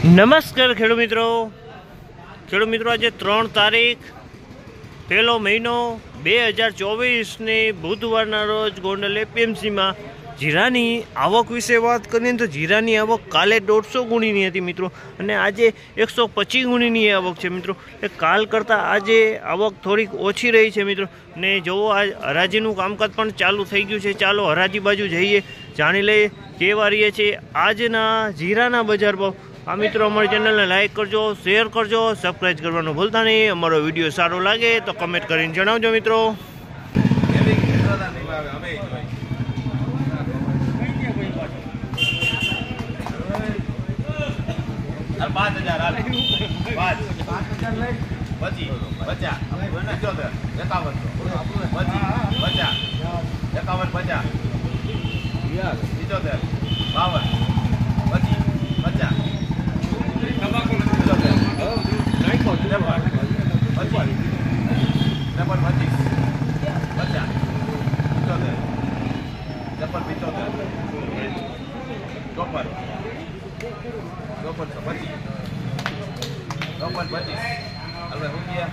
નમસ્કાર ખેડૂત મિત્રો. ખેડૂત મિત્રો, આજે ત્રણ તારીખ, પહેલો મહિનો બે હજાર ચોવીસની બુધવારના રોજ ગોંડલ એપીએમસીમાં જીરાની આવક વિશે વાત કરીએ તો જીરાની આવક કાલે દોઢસો ગુણીની હતી મિત્રો અને આજે એકસો પચીસ ગુણીની આવક છે મિત્રો. એ કાલ કરતાં આજે આવક થોડીક ઓછી રહી છે મિત્રો. ને જોવો, આ હરાજીનું કામકાજ પણ ચાલુ થઈ ગયું છે. ચાલો હરાજી બાજુ જઈએ. જાણી લઈએ, કેવા રહીએ છીએ આજના જીરાના બજાર ભાવ. આ મિત્રો અમારી ચેનલને લાઇક કરજો શેર કરજો સબસ્ક્રાઈબ કરવાનું ભૂલતા નહીં. અમારો વીડિયો સારો લાગે તો કમેન્ટ કરીને જણાવજો મિત્રો. પાંચ હજાર પછી પાંચ. પચી, પચાસ. પંચોતેર, એકાવન. પચી, પચાસ. એકાવન, પચાસ. પિચોતેર, બાવન પચી પચાસ પિચોતેર ત્રેપન પચી ત્રેપન પચીસ પચાસ પિચોતેર ત્રેપન પિચોતેર ચોપન. ચોપન સો પચીસ. ચોપન પચીસ. હવે રૂપિયા.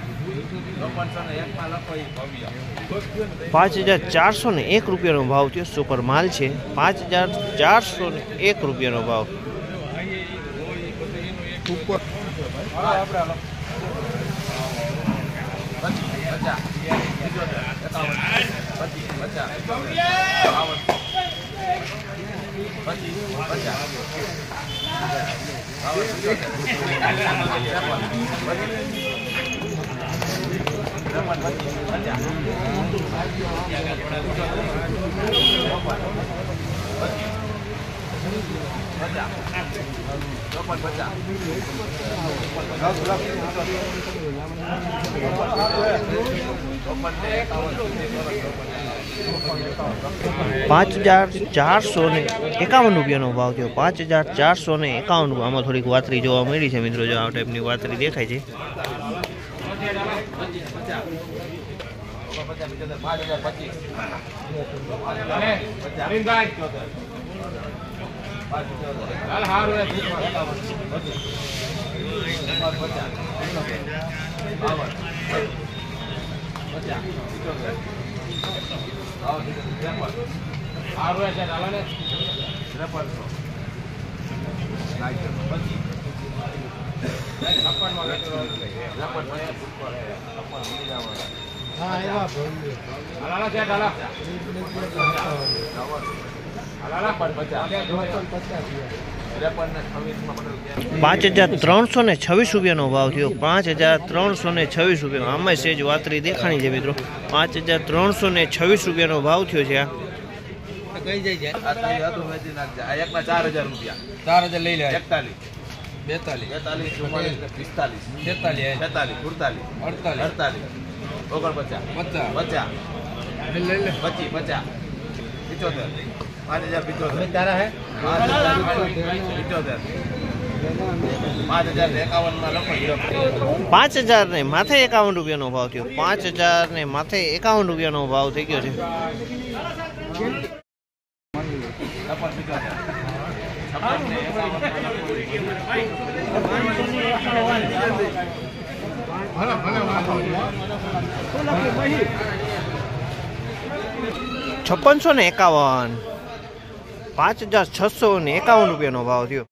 પાંચ હજાર ચારસો ને એક રૂપિયાનો ભાવ થયો સુપર માલ છે. પાંચ હજાર ચારસો ને એક રૂપિયાનો ભાવ. પચીસ પચાસ પિચોતેર એકાવન પચીસ પચાસ બાવન પચીસ પચાસ બાવન પિચોતેર પાંચ હજાર ચારસો ને એકાવન રૂપિયાનો ભાવ થયો. પાંચ હજાર ચારસો ને એકાવન આમાં થોડીક વાતરી જોવા મળી છે મિત્રો, જો આ ટાઈપની વાતરી દેખાય છે. પચાસ પિચોતેર પાંચ હજાર પચીસ પાંચ હજાર ત્રણસો ને છવ્વીસ રૂપિયાનો ભાવ થયો. પાંચ હજાર ત્રણસો ને છવ્વીસ રૂપિયા આમાં સેજ વાતરી દેખાણી છે મિત્રો. પાંચ હજાર ત્રણસો ને છવ્વીસ રૂપિયાનો ભાવ થયો છે આ. ચાર હજાર રૂપિયા ચાર હજાર લઈ લે એકતાલીસ બેતાલીસ. બેતાલીસ ચુમ્માલીસ ને પિસ્તાલીસ. છેતાલીસ બેતાલીસ સુડતાલીસ. અડતાલીસ. અડતાલીસ. ઓગણપચાસ. પચાસ. પચાસ. લઈ લે. પચીસ પચાસ. પિચોતેર. પાંચ હજાર પિચોતેર. તારા હે? પાંચ હજાર પિચોતેર. પાંચ હજાર ને માથે એકાવન રૂપિયાનો ભાવ થયો. પાંચ હજાર ને માથે એકાવન રૂપિયાનો ભાવ થઈ ગયો છે. છપ્પનસો ને એકાવન. પાંચ હજાર છસો ને એકાવન રૂપિયાનો ભાવ થયો.